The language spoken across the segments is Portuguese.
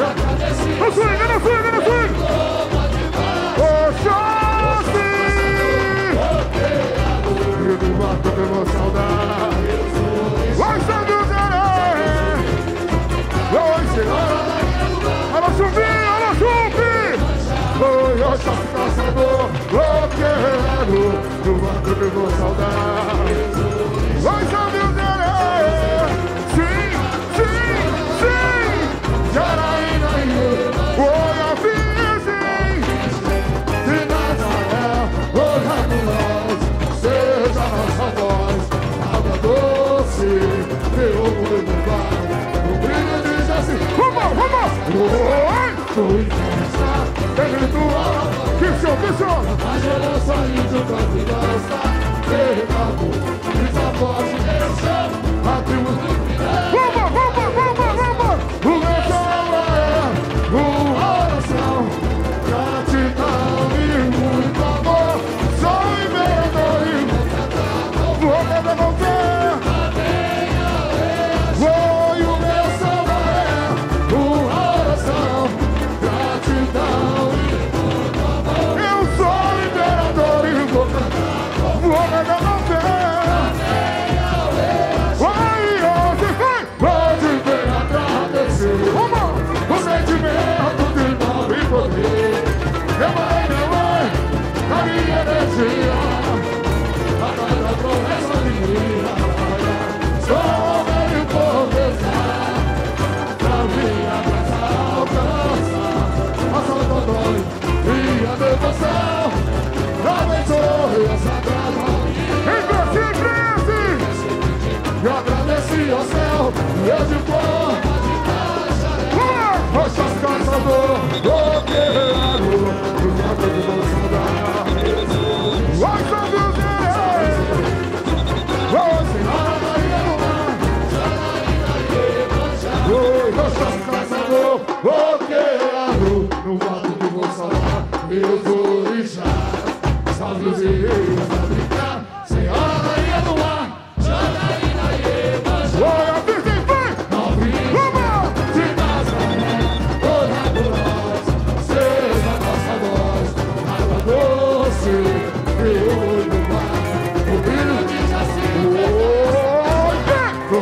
No swing, no swing, no O Oxóssi. Rio do Mato eu vou saudar! Vai, Sandu Zeré. Vai, Senhor. Alô, Chupi, alô, Chupi. Foi Oxóssi caçador, bloqueado. Do Mato eu vou saudar! Vai, Sandu sorriso. Uma geração linda, só se gosta. Ser amor, desaposta.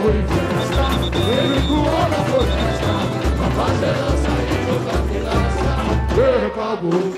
Ele Negro na política fazer dança e jogar pilança Derruba o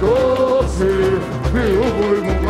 Dios, sí, mi hubo.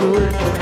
Olho no